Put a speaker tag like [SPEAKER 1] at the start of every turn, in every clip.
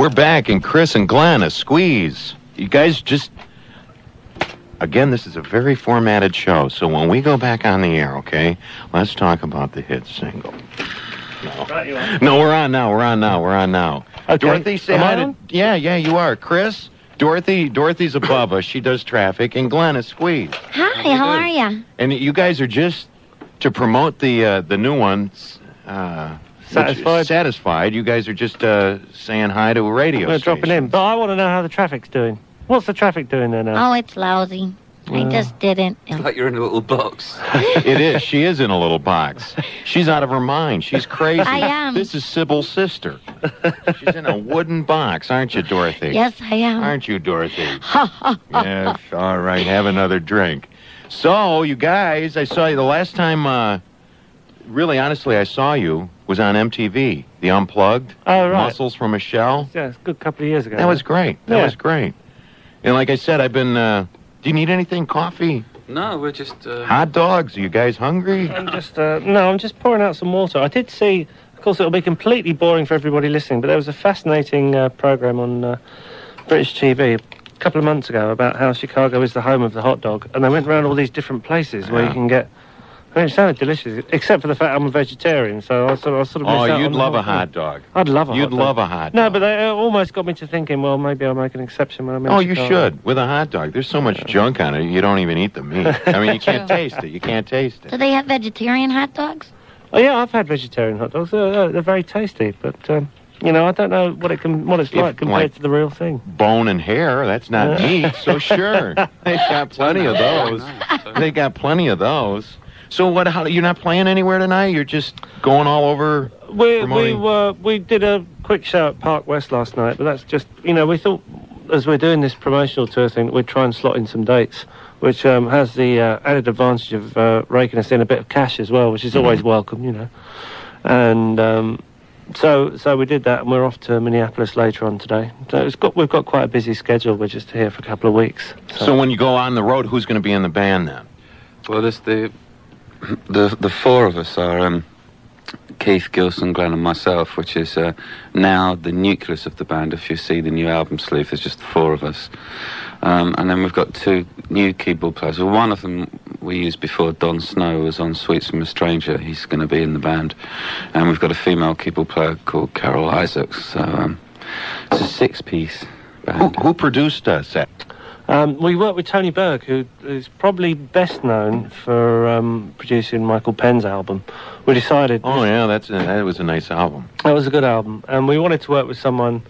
[SPEAKER 1] We're back, and Chris and Glenn, a squeeze. You guys just. Again, this is a very formatted show, so when we go back on the air, okay, let's talk about the hit single.
[SPEAKER 2] Right, you are.
[SPEAKER 1] No, we're on now. We're on now. We're on now.
[SPEAKER 2] Okay.
[SPEAKER 1] Dorothy, say
[SPEAKER 2] Am
[SPEAKER 1] hi
[SPEAKER 2] I
[SPEAKER 1] to.
[SPEAKER 2] on?
[SPEAKER 1] Yeah, yeah, you are. Chris, Dorothy, Dorothy's above us. She does traffic, and Glenn is squeeze.
[SPEAKER 3] Hi, how are you?
[SPEAKER 1] And you guys are just to promote the uh, the new ones. Uh, which-
[SPEAKER 2] Satisfied?
[SPEAKER 1] Satisfied. You guys are just uh, saying hi to a radio.
[SPEAKER 2] We're dropping in. But I want to know how the traffic's doing. What's the traffic doing there now?
[SPEAKER 3] Oh, it's lousy. I just didn't.
[SPEAKER 4] Like you're in a little box.
[SPEAKER 1] It is. She is in a little box. She's out of her mind. She's crazy.
[SPEAKER 3] I am.
[SPEAKER 1] This is Sybil's sister. She's in a wooden box, aren't you, Dorothy?
[SPEAKER 3] Yes, I am.
[SPEAKER 1] Aren't you, Dorothy? yes. All right. Have another drink. So, you guys, I saw you the last time. Uh, really, honestly, I saw you was on MTV. The Unplugged.
[SPEAKER 2] oh, right.
[SPEAKER 1] Mussels from a Shell.
[SPEAKER 2] Yeah, it's a good couple of years ago.
[SPEAKER 1] That was great. That
[SPEAKER 2] Yeah.
[SPEAKER 1] was great. And like I said, I've been. Uh, do you need anything? Coffee?
[SPEAKER 4] No, we're just. Uh,
[SPEAKER 1] Hot dogs? Are you guys hungry?
[SPEAKER 2] I'm just uh, no, I'm just pouring out some water. I did see, of course, it'll be completely boring for everybody listening, but there was a fascinating uh, program on uh, British TV a couple of months ago about how Chicago is the home of the hot dog, and they went around all these different places where you can get. I mean, it sounded delicious, except for the fact I'm a vegetarian, so I sort of, I sort of
[SPEAKER 1] Oh,
[SPEAKER 2] missed out
[SPEAKER 1] you'd
[SPEAKER 2] on
[SPEAKER 1] love a hot dog.
[SPEAKER 2] I'd love a hot dog.
[SPEAKER 1] You'd
[SPEAKER 2] hot dog.
[SPEAKER 1] love a hot dog.
[SPEAKER 2] No,
[SPEAKER 1] dog.
[SPEAKER 2] but they uh, almost got me to thinking, well, maybe I'll make an exception when I'm in
[SPEAKER 1] Oh, you
[SPEAKER 2] Chicago.
[SPEAKER 1] should with a hot dog. There's so much junk on it, you don't even eat the meat. I mean, you can't taste it. You can't taste it.
[SPEAKER 3] Do
[SPEAKER 1] it.
[SPEAKER 3] they have vegetarian hot dogs?
[SPEAKER 2] Oh yeah, I've had vegetarian hot dogs. They're, they're- they're very tasty, but um, you know, I don't know what it can, what it's
[SPEAKER 1] If,
[SPEAKER 2] like compared
[SPEAKER 1] like-
[SPEAKER 2] to the real thing.
[SPEAKER 1] Bone and hair, that's not
[SPEAKER 2] Yeah.
[SPEAKER 1] meat. So sure, They've got plenty of those. They got plenty of those. So what? How you're not playing anywhere tonight? You're just going all over.
[SPEAKER 2] We we
[SPEAKER 1] promoting-
[SPEAKER 2] were we did a quick show at Park West last night, but that's just you know we thought as we're doing this promotional tour thing we'd try and slot in some dates, which um, has the uh, added advantage of uh, raking us in a bit of cash as well, which is always welcome, you know. And um, so so we did that, and we're off to Minneapolis later on today. So it's got we've got quite a busy schedule. We're just here for a couple of weeks.
[SPEAKER 1] So when you go on the road, who's going to be in the band then?
[SPEAKER 4] well, there's the the the four of us are um, Keith, Gilson, Glenn, and myself, which is uh, now the nucleus of the band. If you see the new album sleeve, there's just the four of us. Um, and then we've got two new keyboard players. Well, one of them we used before, Don Snow, was on Sweets from a Stranger. He's going to be in the band. And we've got a female keyboard player called Carol Isaacs. So um, it's a six-piece band.
[SPEAKER 1] who produced uh, set?
[SPEAKER 2] Um, we worked with Tony Berg, who is probably best known for um, producing Michael Penn's album. We decided
[SPEAKER 1] Oh yeah, that's a, that was a nice album.
[SPEAKER 2] that was a good album, and we wanted to work with someone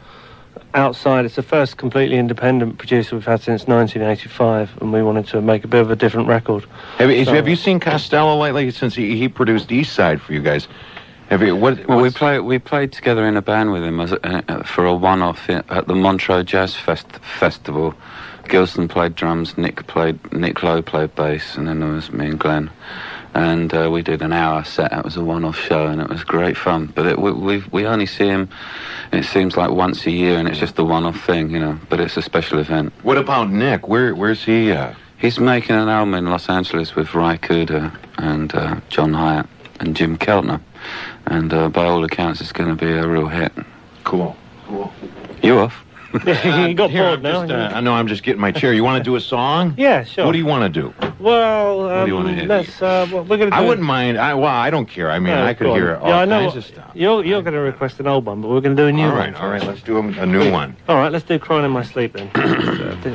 [SPEAKER 2] outside. It's the first completely independent producer we've had since 1985, and we wanted to make a bit of a different record.
[SPEAKER 1] Have you,
[SPEAKER 2] So-
[SPEAKER 1] have you seen Costello lately? Since he, he produced East Side for you guys, have you? What?
[SPEAKER 4] Well, we played we played together in a band with him as a, uh, for a one-off at the Montreux Jazz Fest- Festival. Gilson played drums, Nick played Nick Lowe played bass, and then there was me and Glenn. And uh, we did an hour set. It was a one-off show, and it was great fun. But it, we we we only see him. It seems like once a year, and it's just a one-off thing, you know. But it's a special event.
[SPEAKER 1] What about Nick? Where where's he? Uh,
[SPEAKER 4] He's making an album in Los Angeles with Ry Cooder and uh, John Hiatt and Jim Keltner, and uh, by all accounts, it's going to be a real hit.
[SPEAKER 1] cool. Cool.
[SPEAKER 4] You off?
[SPEAKER 2] you got
[SPEAKER 1] Here,
[SPEAKER 2] bored
[SPEAKER 1] I'm
[SPEAKER 2] now.
[SPEAKER 1] just, uh, I know. I'm just getting my chair. You want to do a song?
[SPEAKER 2] yeah, sure.
[SPEAKER 1] What do you want to do?
[SPEAKER 2] well, um,
[SPEAKER 1] do you wanna hear?
[SPEAKER 2] let's. Uh, we're going to.
[SPEAKER 1] I wouldn't mind. I well, I don't care. I mean,
[SPEAKER 2] Yeah,
[SPEAKER 1] I could
[SPEAKER 2] go on.
[SPEAKER 1] hear all
[SPEAKER 2] Yeah, I know
[SPEAKER 1] kinds
[SPEAKER 2] what-
[SPEAKER 1] of stuff.
[SPEAKER 2] You're you're going to request an old one, but we're going to do a new
[SPEAKER 1] all
[SPEAKER 2] one.
[SPEAKER 1] right, all right. Let's do a, a new one.
[SPEAKER 2] All right, let's do "Crying in My Sleep" then.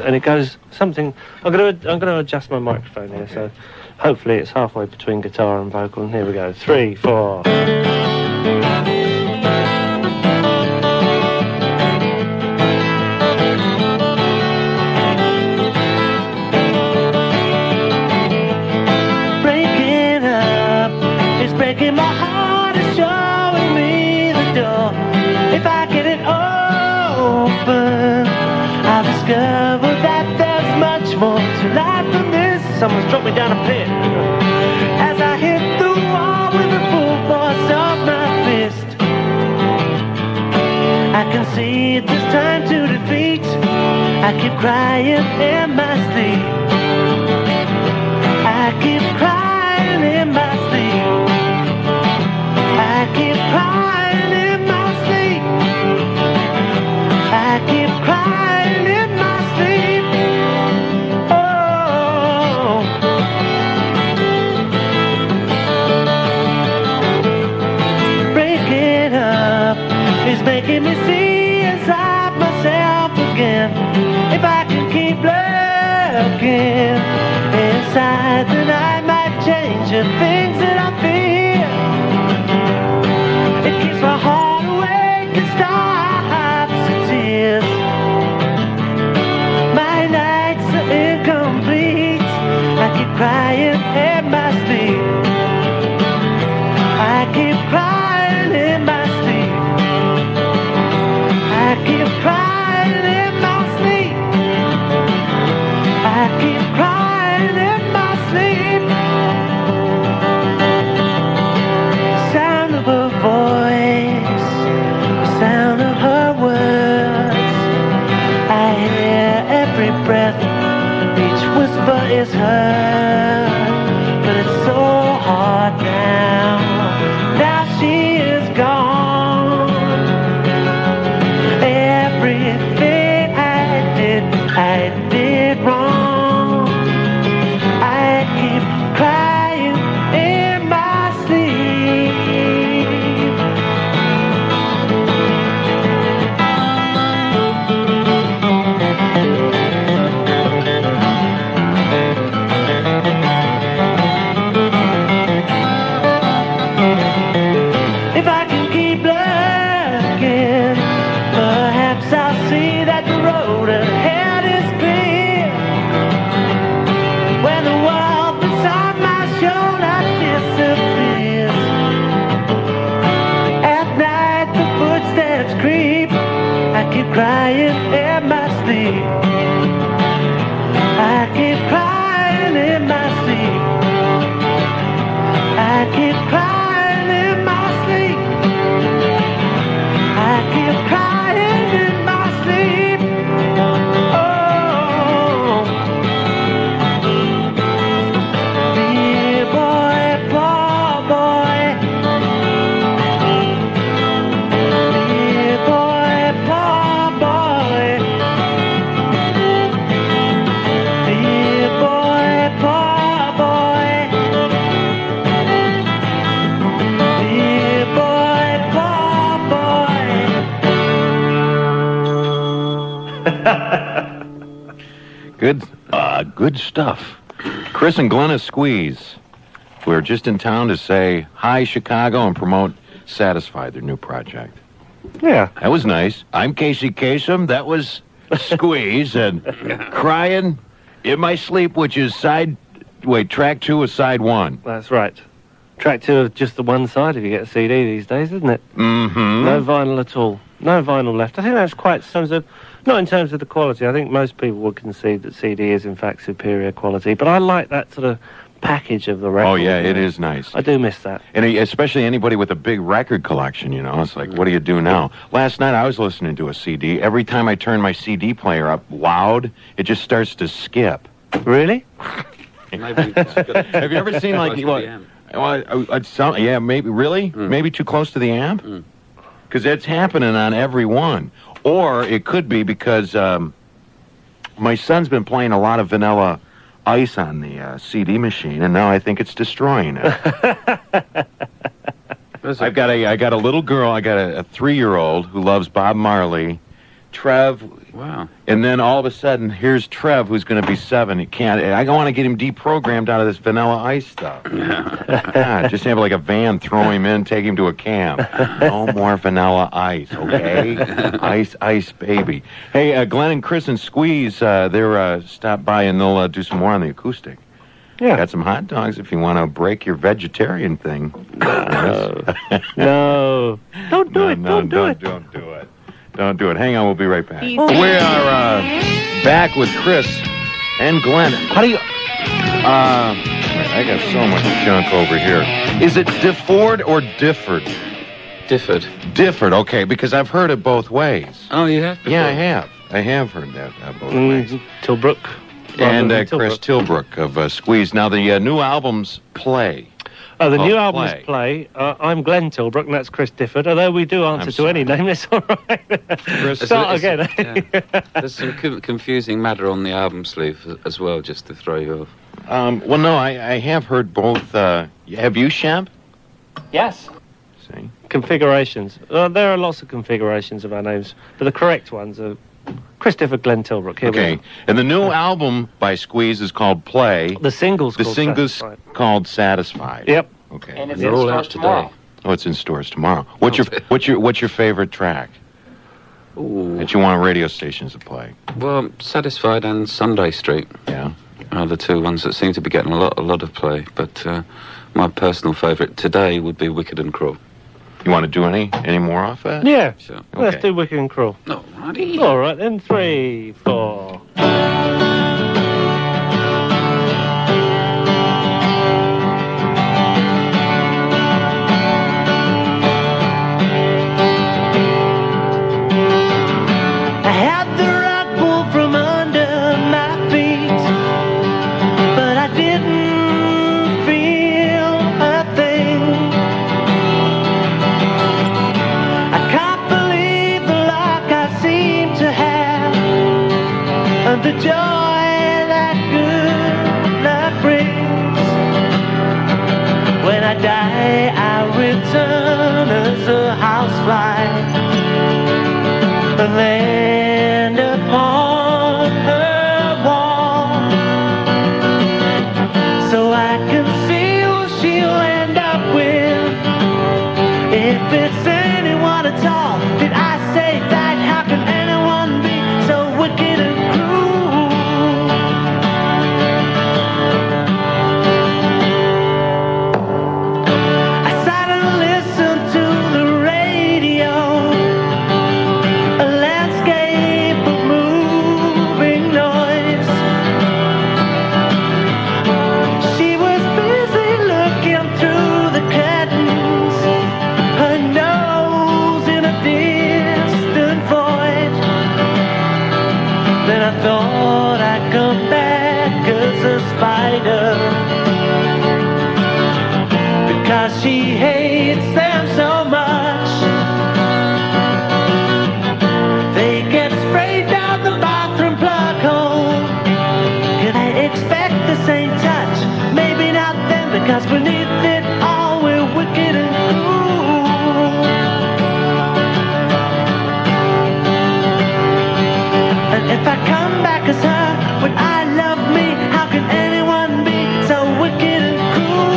[SPEAKER 2] and it goes something. I'm going to I'm going to adjust my microphone here, so hopefully it's halfway between guitar and vocal. And here we go. Three, four. Someone's dropped me down a pit. As I hit the wall with the full force of my fist, I can see it this time to defeat. I keep crying in my sleep. I keep crying in my sleep. I keep crying in my sleep. let me see inside myself again. If I can keep looking inside, then I might change the things. Is.
[SPEAKER 1] Good stuff. Chris and Glenna Squeeze. We're just in town to say hi, Chicago, and promote Satisfied, their new project.
[SPEAKER 5] Yeah.
[SPEAKER 1] That was nice. I'm Casey Kasem. That was Squeeze and crying in my sleep, which is side. Wait, track two is side one.
[SPEAKER 5] That's right. Track two of just the one side if you get a CD these days, isn't it?
[SPEAKER 1] Mm-hmm.
[SPEAKER 5] No vinyl at all. No vinyl left. I think that's quite terms of, not in terms of the quality. I think most people would concede that CD is in fact superior quality. But I like that sort of package of the record.
[SPEAKER 1] Oh yeah,
[SPEAKER 5] you
[SPEAKER 1] it
[SPEAKER 5] know.
[SPEAKER 1] is nice.
[SPEAKER 5] I do miss that.
[SPEAKER 1] And especially anybody with a big record collection, you know, it's like, what do you do now? Last night I was listening to a CD. Every time I turn my CD player up loud, it just starts to skip.
[SPEAKER 5] Really?
[SPEAKER 1] Have you ever seen like what? Well, I- I'd yeah, maybe really, maybe too close to the amp,
[SPEAKER 4] Mm.
[SPEAKER 1] because that's happening on every one. Or it could be because um, my son's been playing a lot of Vanilla Ice on the uh, CD machine, and now I think it's destroying it. I've got a I got a little girl. I got a, a three year old who loves Bob Marley. Trev,
[SPEAKER 4] Wow.
[SPEAKER 1] and then all of a sudden, here's Trev, who's going to be seven. He can't. I want to get him deprogrammed out of this Vanilla Ice stuff. God, just have like a van throw him in, take him to a camp. No more Vanilla Ice, okay? ice, ice, baby. Hey, uh, Glenn and Chris and Squeeze, uh, they're uh, stop by and they'll uh, do some more on the acoustic.
[SPEAKER 5] Yeah.
[SPEAKER 1] Got some hot dogs if you want to break your vegetarian thing.
[SPEAKER 5] no. Don't do
[SPEAKER 1] no,
[SPEAKER 5] it.
[SPEAKER 1] no,
[SPEAKER 5] don't do
[SPEAKER 1] don't,
[SPEAKER 5] it.
[SPEAKER 1] Don't do it. Don't do it. Hang on, we'll be right back.
[SPEAKER 6] He's-
[SPEAKER 1] We are uh, back with Chris and Glenn. How do you? Uh, I got so much junk over here. Is it Difford or Difford?
[SPEAKER 4] Differed.
[SPEAKER 1] Difford. Okay, because I've heard it both ways.
[SPEAKER 4] Oh, you have?
[SPEAKER 1] Yeah, I have. I have heard that uh, both ways.
[SPEAKER 5] Mm, Tilbrook.
[SPEAKER 1] And uh,
[SPEAKER 5] Rather
[SPEAKER 1] Chris Tilbrook of uh, Squeeze. Now the uh, new albums play.
[SPEAKER 5] Oh, the
[SPEAKER 1] Oh,
[SPEAKER 5] new album's
[SPEAKER 1] play.
[SPEAKER 5] play. Uh, I'm Glenn Tilbrook, and that's Chris Difford. Although we do answer
[SPEAKER 1] I'm
[SPEAKER 5] to any name, it's all right.
[SPEAKER 1] Chris,
[SPEAKER 5] Start
[SPEAKER 4] It's-
[SPEAKER 5] again.
[SPEAKER 4] yeah. There's some co- confusing matter on the album sleeve as well, just to throw you off.
[SPEAKER 1] Um, well, no, I, I have heard both. Uh, have you, Shemp?
[SPEAKER 5] yes.
[SPEAKER 1] See.
[SPEAKER 5] Configurations. Uh, there are lots of configurations of our names, but the correct ones are
[SPEAKER 2] Christopher Glenn Tilbrook. Here
[SPEAKER 1] Okay.
[SPEAKER 2] are.
[SPEAKER 1] And the new album by Squeeze is called Play.
[SPEAKER 2] The singles.
[SPEAKER 1] The
[SPEAKER 2] called
[SPEAKER 1] single's
[SPEAKER 2] Satisfied.
[SPEAKER 1] called Satisfied.
[SPEAKER 2] Yep.
[SPEAKER 1] Okay.
[SPEAKER 7] And it's
[SPEAKER 4] They're
[SPEAKER 7] in
[SPEAKER 4] all
[SPEAKER 7] stores
[SPEAKER 4] out today.
[SPEAKER 7] tomorrow.
[SPEAKER 1] Oh, it's in stores tomorrow. What's your what's your what's your favorite track
[SPEAKER 4] Ooh.
[SPEAKER 1] that you want radio stations to play?
[SPEAKER 4] Well, Satisfied and Sunday Street
[SPEAKER 1] Yeah.
[SPEAKER 4] are the two ones that seem to be getting a lot, a lot of play. But uh, my personal favourite today would be Wicked and Cruel.
[SPEAKER 1] You want to do any any more off that?
[SPEAKER 2] Yeah.
[SPEAKER 4] Sure.
[SPEAKER 2] Let's
[SPEAKER 1] Okay.
[SPEAKER 2] do Wicked and Cruel.
[SPEAKER 4] No, righty.
[SPEAKER 2] All right then. Three, four.
[SPEAKER 8] I thought I'd come back as a spider. Because she hates as her, would I love me? How can anyone be so wicked and cruel?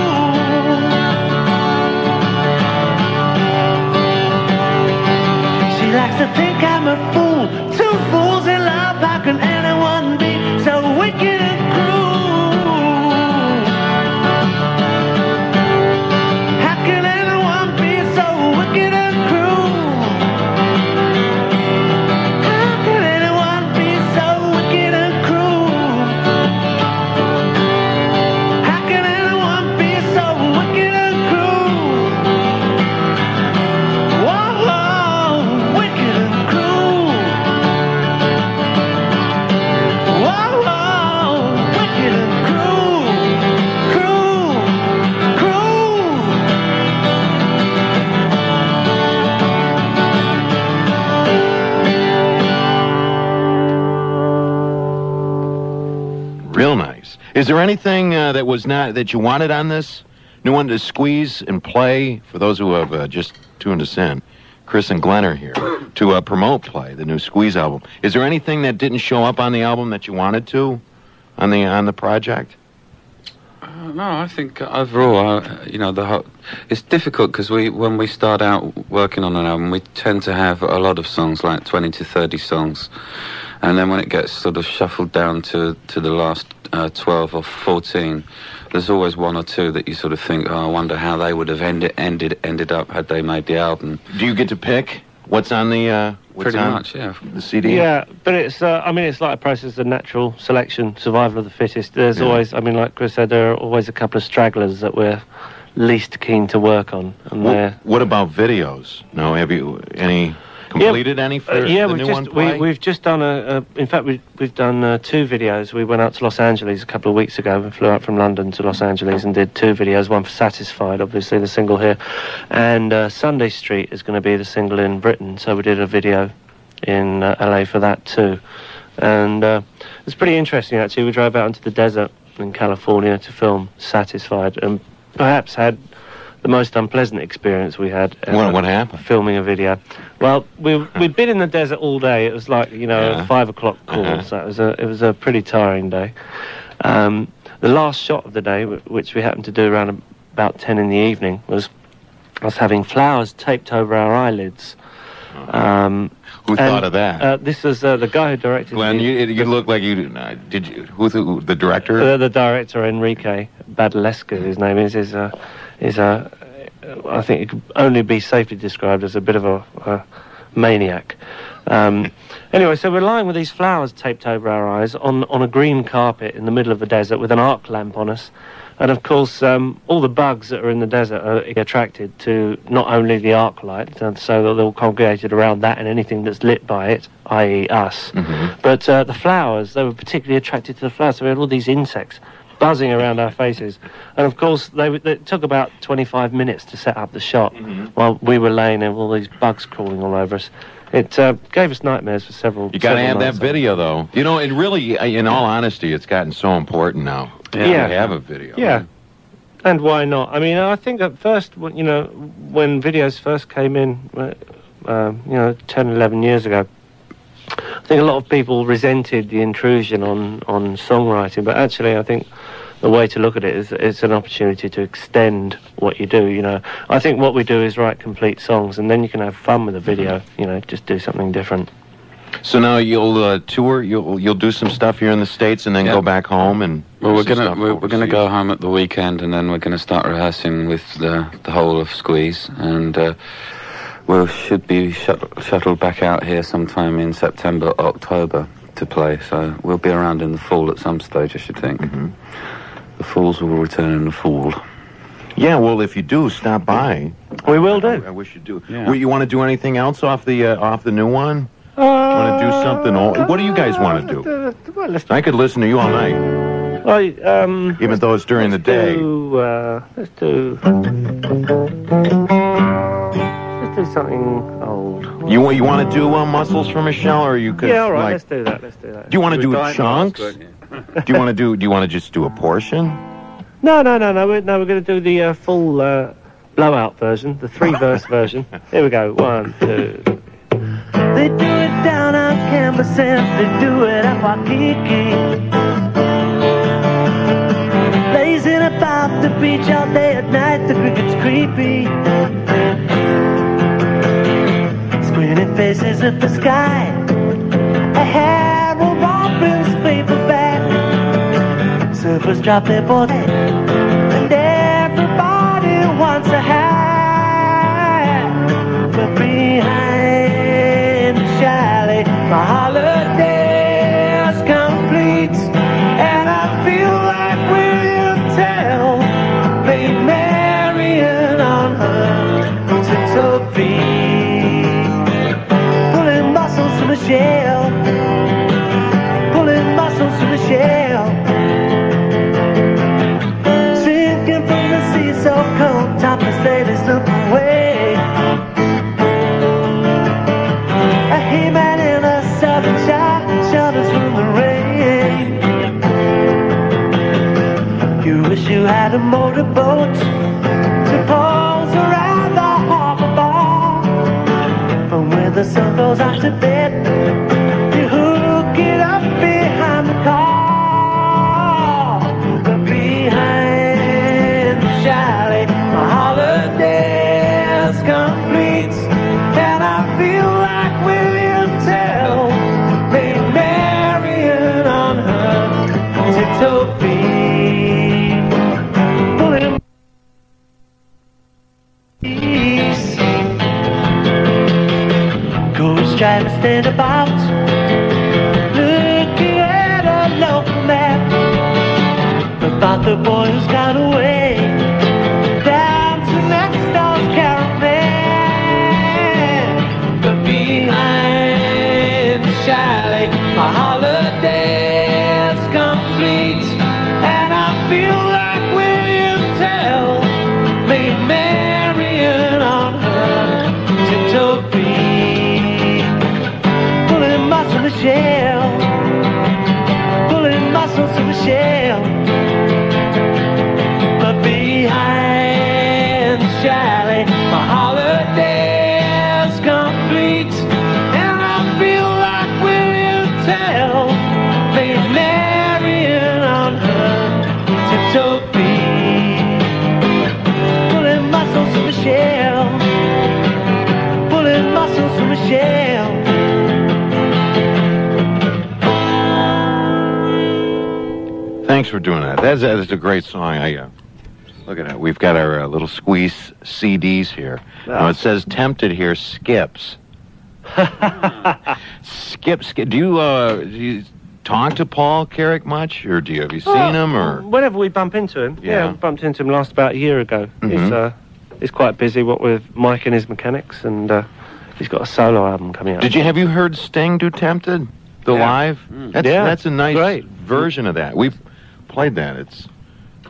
[SPEAKER 8] She likes to think I'm a fool. too fools
[SPEAKER 1] there anything uh, that was not that you wanted on this new one to squeeze and play for those who have uh, just tuned us in? Chris and Glenn are here to uh, promote play the new Squeeze album. Is there anything that didn't show up on the album that you wanted to on the on the project?
[SPEAKER 4] Uh, no, I think overall, uh, you know, the whole, it's difficult because we, when we start out working on an album, we tend to have a lot of songs, like 20 to 30 songs, and then when it gets sort of shuffled down to to the last uh, 12 or 14, there's always one or two that you sort of think, oh, I wonder how they would have ended ended ended up had they made the album.
[SPEAKER 1] Do you get to pick what's on the uh, what's
[SPEAKER 4] Pretty
[SPEAKER 1] on
[SPEAKER 4] much, yeah.
[SPEAKER 1] the CD?
[SPEAKER 2] Yeah, but it's. Uh, I mean, it's like a process of natural selection, survival of the fittest. There's
[SPEAKER 1] Yeah.
[SPEAKER 2] always. I mean, like Chris said, there are always a couple of stragglers that we're least keen to work on, and
[SPEAKER 1] Wh- what about videos? No, have you any completed any for
[SPEAKER 2] Uh, yeah,
[SPEAKER 1] the
[SPEAKER 2] we've
[SPEAKER 1] new
[SPEAKER 2] just
[SPEAKER 1] one? Play?
[SPEAKER 2] we, we've just done a, a. In fact, we, we've done uh, two videos. We went out to Los Angeles a couple of weeks ago. We flew out from London to Los Angeles and did two videos. One for Satisfied, obviously the single here, and uh, Sunday Street is going to be the single in Britain. So we did a video in uh, LA for that too, and uh, it's pretty interesting actually. We drove out into the desert in California to film Satisfied, and perhaps had the most unpleasant experience we had.
[SPEAKER 1] What, what happened?
[SPEAKER 2] Filming a video. Well, we we'd been in the desert all day. It was like you know
[SPEAKER 1] Yeah.
[SPEAKER 2] a five o'clock call,
[SPEAKER 1] Uh-huh.
[SPEAKER 2] so it was a it was a pretty tiring day. Um, the last shot of the day, which we happened to do around about ten in the evening, was us having flowers taped over our eyelids. Um,
[SPEAKER 1] Who
[SPEAKER 2] and,
[SPEAKER 1] thought of that?
[SPEAKER 2] Uh, this was uh, the guy who directed.
[SPEAKER 1] Glenn,
[SPEAKER 2] the,
[SPEAKER 1] you, you look like you uh, did. You, who's the, who- the director?
[SPEAKER 2] Uh, the director Enrique Badalesca, his name is, is a, is a, I think it could only be safely described as a bit of a, a maniac. Um, anyway, so we're lying with these flowers taped over our eyes on on a green carpet in the middle of the desert with an arc lamp on us. And of course, um, all the bugs that are in the desert are attracted to not only the arc light, and so they're all congregated around that and anything that's lit by it, i.e., us.
[SPEAKER 1] Mhm.
[SPEAKER 2] But uh, the flowers, they were particularly attracted to the flowers. So we had all these insects buzzing around our faces. And of course, they, w- it took about 25 minutes to set up the shot while we were laying there with all these bugs crawling all over us. It uh, gave us nightmares for several
[SPEAKER 1] You got to have that
[SPEAKER 2] nights.
[SPEAKER 1] video, though. You know, it really, uh, in all honesty, it's gotten so important now.
[SPEAKER 2] Yeah.
[SPEAKER 1] to have a video.
[SPEAKER 2] Yeah. And why not? I mean, I think at first, you know, when videos first came in, uh, um, you know, 10, 11 years ago, I think a lot of people resented the intrusion on, on songwriting, but actually, I think the way to look at it is it's an opportunity to extend what you do. You know, I think what we do is write complete songs, and then you can have fun with a video. You know, just do something different.
[SPEAKER 1] So now you'll uh, tour. You'll you'll do some stuff here in the states, and then
[SPEAKER 4] Yeah.
[SPEAKER 1] go back home and.
[SPEAKER 4] Well, we're gonna we're, we're gonna go home at the weekend, and then we're gonna start rehearsing with the the whole of Squeeze, and uh, we should be shut, shuttled back out here sometime in September, October to play. So we'll be around in the fall at some stage, I should think.
[SPEAKER 1] Mhm.
[SPEAKER 4] The Fools will return in the fall.
[SPEAKER 1] Yeah, well, if you do, stop by.
[SPEAKER 2] We will
[SPEAKER 1] I,
[SPEAKER 2] do.
[SPEAKER 1] I wish you do.
[SPEAKER 4] Yeah.
[SPEAKER 1] Well, you want to do anything else off the uh, off the new one?
[SPEAKER 2] Uh,
[SPEAKER 1] Want to do something old? What do you guys want to do?
[SPEAKER 2] Well, let's,
[SPEAKER 1] I could listen to you all night,
[SPEAKER 2] well, um,
[SPEAKER 1] even though it's during the
[SPEAKER 2] Let's
[SPEAKER 1] day.
[SPEAKER 2] Do, uh, let's do. Let's do something old.
[SPEAKER 1] You wa- you want to do uh, mussels for Michelle, or you could
[SPEAKER 2] yeah, all right.
[SPEAKER 1] like?
[SPEAKER 2] let's do that. Let's do that.
[SPEAKER 1] Do you want to do
[SPEAKER 4] We're
[SPEAKER 1] chunks?
[SPEAKER 4] Dying
[SPEAKER 1] Do you want to do? Do you want to just do a portion?
[SPEAKER 2] No, no, no, no. We're, no, we're going to do the uh, full uh, blowout version, the three-verse version. Here we go. One, two.
[SPEAKER 8] They do it down on Campuses, they do it at Waikiki. Blazing about the beach all day at night, the cricket's creepy. Squinting faces at the sky. A Surfers drop their board and everybody wants a hat. But behind the chalet, my holiday's had a motorboat to pose around the harbor bar. From where the sun goes out to bed, drivers about, looking at a local map about the boy who's gone Michelle.
[SPEAKER 1] Thanks for doing that. That's, that's a great song. I uh, look at it. We've got our uh, little squeeze CDs here. Now it says "Tempted" here. Skips. skip, skip. Do you uh, do you talk to Paul Carrack much, or do you have you seen him or?
[SPEAKER 2] Whenever we bump into him, yeah,
[SPEAKER 1] yeah
[SPEAKER 2] bumped into him last about a year ago. Mm -hmm. He's
[SPEAKER 1] mm-hmm.
[SPEAKER 2] uh, he's quite busy what with Mike and his mechanics and. Uh, he's got a solo album coming out.
[SPEAKER 1] did you have you heard Sting do "Tempted"? The
[SPEAKER 4] Yeah.
[SPEAKER 1] live. That's
[SPEAKER 2] Yeah,
[SPEAKER 1] that's a nice
[SPEAKER 2] great.
[SPEAKER 1] version of that. We've played that. It's.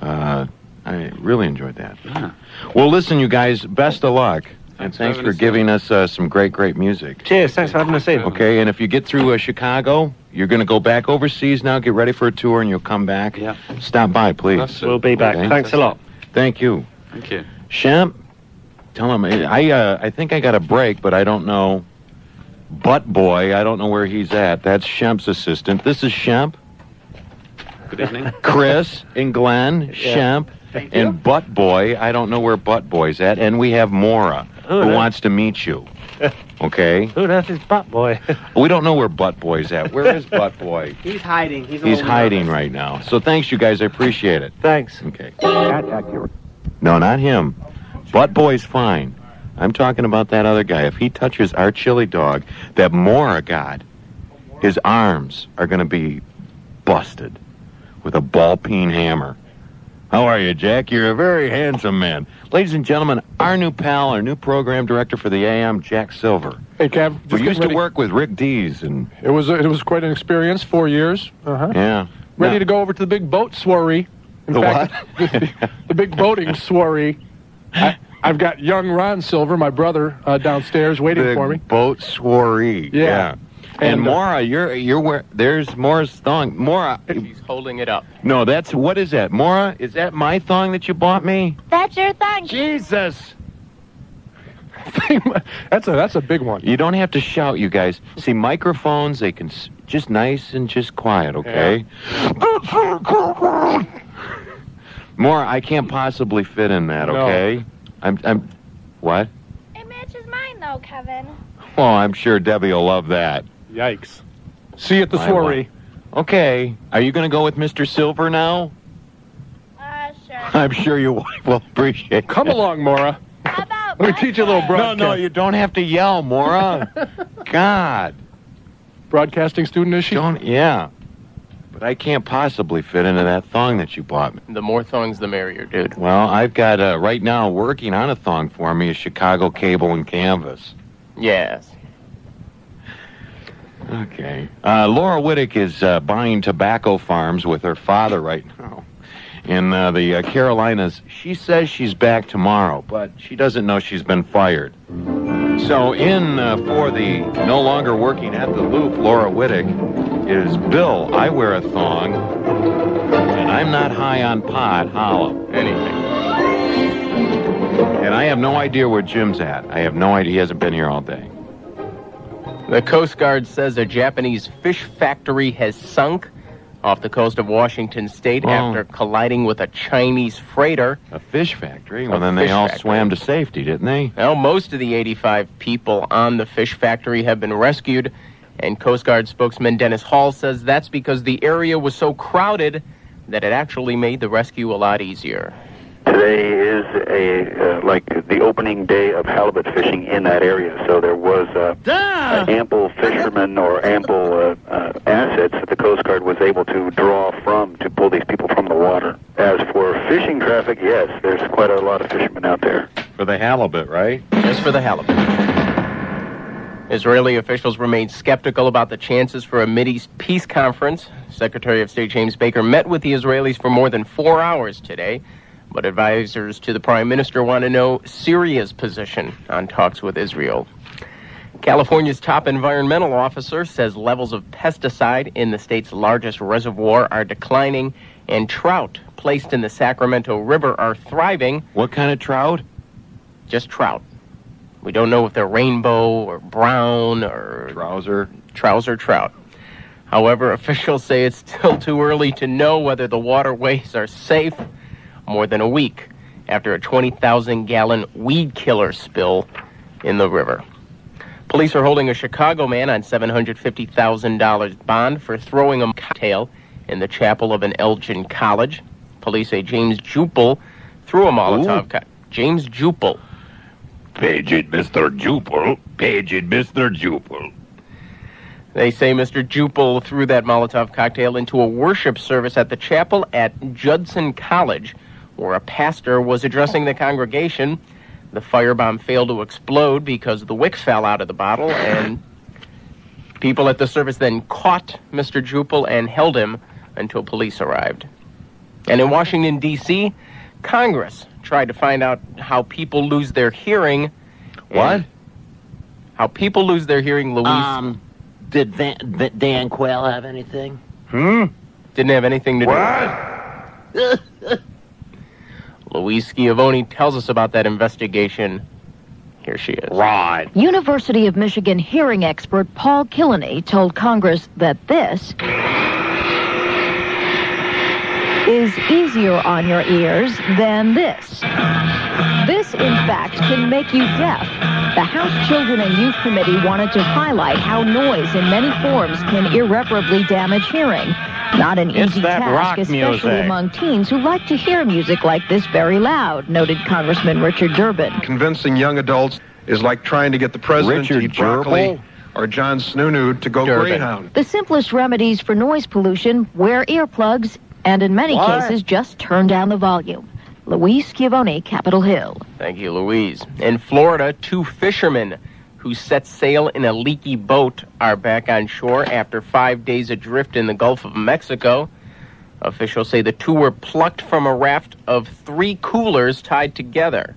[SPEAKER 1] Uh, I really enjoyed that.
[SPEAKER 4] Yeah.
[SPEAKER 1] Well, listen, you guys. Best of luck, and
[SPEAKER 4] Thanks for
[SPEAKER 1] thanks for giving us uh, some great, great music.
[SPEAKER 2] Cheers, thanks for having us in.
[SPEAKER 1] Okay, and if you get through uh, Chicago, you're going to go back overseas now. Get ready for a tour, and you'll come back.
[SPEAKER 4] Yeah.
[SPEAKER 1] Stop by, please.
[SPEAKER 2] We'll be back.
[SPEAKER 1] Okay.
[SPEAKER 2] Thanks a lot.
[SPEAKER 1] Thank you,
[SPEAKER 4] Thank you.
[SPEAKER 1] Shemp. Tell him I uh, I think I got a break, but I don't know. Butt boy, I don't know where he's at. That's Shemp's assistant. This is Shemp,
[SPEAKER 4] Good evening.
[SPEAKER 1] Chris, and Glenn. Shemp. And Butt Boy, I don't know where Butt Boy's at, and we have Mora,
[SPEAKER 2] Oh,
[SPEAKER 1] who wants to meet you. Okay,
[SPEAKER 2] Who on earth is Butt Boy?
[SPEAKER 1] we don't know where Butt Boy's at. Where is Butt Boy?
[SPEAKER 7] He's hiding. He's,
[SPEAKER 1] He's hiding
[SPEAKER 7] nervous.
[SPEAKER 1] right now. So thanks, you guys. I appreciate it.
[SPEAKER 2] thanks.
[SPEAKER 1] Okay. No, not him. Butt Boy's fine. I'm talking about that other guy. If he touches our chili dog, that Mora god, his arms are going to be busted with a ball peen hammer. How are you, Jack? You're a very handsome man. Ladies and gentlemen, our new pal, our new program director for the AM, Jack Silver.
[SPEAKER 9] Hey, Cav.
[SPEAKER 1] We used
[SPEAKER 9] getting
[SPEAKER 1] to work with Rick Dees, and
[SPEAKER 9] It was it was quite an experience. Four years. Uh-huh.
[SPEAKER 1] yeah.
[SPEAKER 9] Ready
[SPEAKER 1] Now-
[SPEAKER 9] to go over to the big boat soiree. In
[SPEAKER 1] The
[SPEAKER 9] fact,
[SPEAKER 1] what?
[SPEAKER 9] the, the big boating soiree. I, I've got young Ron Silver, my brother, uh, downstairs waiting
[SPEAKER 1] the
[SPEAKER 9] for me.
[SPEAKER 1] boat soiree.
[SPEAKER 9] Yeah.
[SPEAKER 1] And,
[SPEAKER 9] And, uh,
[SPEAKER 1] Mora, you're you're where there's Mora's thong. Mora,
[SPEAKER 7] He's holding it up.
[SPEAKER 1] no, that's what is that? Mora, is that my thong that you bought me?
[SPEAKER 3] That's your thong.
[SPEAKER 1] Jesus!
[SPEAKER 9] that's a that's a big one.
[SPEAKER 1] You don't have to shout, you guys. See, microphones, they can s- just nice and just quiet, okay? Mora, I can't possibly fit in that,
[SPEAKER 9] No.
[SPEAKER 1] okay? I'm I'm what?
[SPEAKER 3] It matches mine though, Kevin.
[SPEAKER 1] Well, I'm sure Debbie will love that.
[SPEAKER 9] Yikes. See you at the
[SPEAKER 1] My
[SPEAKER 9] soiree.
[SPEAKER 1] Okay, are you going to go with Mr. Silver now?
[SPEAKER 3] Uh, sure.
[SPEAKER 1] I'm sure your wife will appreciate
[SPEAKER 9] Come along, Mora.
[SPEAKER 3] How about
[SPEAKER 9] Let me teach you a little
[SPEAKER 1] No,
[SPEAKER 9] broadcast.
[SPEAKER 1] no, you don't have to yell, Mora. God,
[SPEAKER 9] broadcasting student is she?
[SPEAKER 1] don't. Yeah, but I can't possibly fit into that thong that you bought me.
[SPEAKER 7] The more thongs, the merrier, dude.
[SPEAKER 1] Well, I've got uh, right now working on a thong for me a Chicago cable and canvas.
[SPEAKER 7] Yes.
[SPEAKER 1] Okay. Uh, Laura Whittick is uh, buying tobacco farms with her father right now in uh, the uh, Carolinas. She says she's back tomorrow, but she doesn't know she's been fired. So, in uh, for the no longer working at the Loop, Laura Whittick is Bill. I wear a thong, and I'm not high on pot. Hollow.
[SPEAKER 7] Anything.
[SPEAKER 1] And I have no idea where Jim's at. I have no idea. He hasn't been here all day.
[SPEAKER 7] The Coast Guard says a Japanese fish factory has sunk off the coast of Washington State
[SPEAKER 1] Oh.
[SPEAKER 7] after colliding with a Chinese freighter.
[SPEAKER 1] A fish factory. Well, then they all
[SPEAKER 7] factory.
[SPEAKER 1] swam to safety, didn't they?
[SPEAKER 7] Well, most of the 85 people on the fish factory have been rescued, and Coast Guard spokesman Dennis Hall says that's because the area was so crowded that it actually made the rescue a lot easier.
[SPEAKER 10] Today is a uh, like the opening day of halibut fishing in that area, so there was uh, uh, ample fishermen or ample uh, uh, assets that the Coast Guard was able to draw from to pull these people from the water. As for fishing traffic, yes, there's quite a lot of fishermen out there.
[SPEAKER 1] For the halibut, right?
[SPEAKER 7] As for the halibut. Israeli officials remain skeptical about the chances for a Mideast peace conference. Secretary of State James Baker met with the Israelis for more than four hours today, but advisors to the prime minister want to know Syria's position on talks with Israel. California's top environmental officer says levels of pesticide in the state's largest reservoir are declining, and trout placed in the Sacramento River are thriving
[SPEAKER 1] What kind of trout?
[SPEAKER 7] just trout. We don't know if they're rainbow or brown or
[SPEAKER 1] Trouser.
[SPEAKER 7] trouser trout. However, officials say it's still too early to know whether the waterways are safe more than a week after a 20,000 gallon weed killer spill in the river. Police are holding a Chicago man on $750,000 bond for throwing a cocktail in the chapel of an Elgin college. Police say James Jupel threw a Molotov. cocktail. James Jupel.
[SPEAKER 1] Page it, Mr. Jupel. Page it, Mr. Jupel.
[SPEAKER 7] They say Mr. Jupel threw that Molotov cocktail into a worship service at the chapel at Judson College, where a pastor was addressing the congregation. The firebomb failed to explode because the wick fell out of the bottle, and people at the service then caught Mr. Jupel and held him until police arrived. And in Washington, D.C., Congress tried to find out how people lose their hearing.
[SPEAKER 1] What?
[SPEAKER 7] How people lose their hearing, Louise.
[SPEAKER 11] Um, did Van, Va- Dan Quayle have anything?
[SPEAKER 1] Hmm?
[SPEAKER 7] Didn't have anything to do with it. Louise Schiavone tells us about that investigation. Here she is.
[SPEAKER 1] Right.
[SPEAKER 12] University of Michigan hearing expert Paul Kileny told Congress that this is easier on your ears than this. This, in fact, can make you deaf. The House Children and Youth Committee wanted to highlight how noise in many forms can irreparably damage hearing. Not an
[SPEAKER 1] It's
[SPEAKER 12] easy
[SPEAKER 1] that
[SPEAKER 12] task,
[SPEAKER 1] rock
[SPEAKER 12] especially
[SPEAKER 1] music.
[SPEAKER 12] among teens who like to hear music like this very loud, noted Congressman Richard Durbin.
[SPEAKER 13] Convincing young adults is like trying to get the president
[SPEAKER 1] Richard
[SPEAKER 13] to eat broccoli
[SPEAKER 1] Gerbil?
[SPEAKER 13] or John Sununu to go
[SPEAKER 7] Durbin.
[SPEAKER 13] Greyhound.
[SPEAKER 12] The simplest remedies for noise pollution wear earplugs and, in many
[SPEAKER 1] What?
[SPEAKER 12] cases, just turn down the volume. Louise Schiavone, Capitol Hill.
[SPEAKER 7] Thank you, Louise. In Florida, two fishermen who set sail in a leaky boat are back on shore after five days adrift in the Gulf of Mexico. Officials say the two were plucked from a raft of three coolers tied together.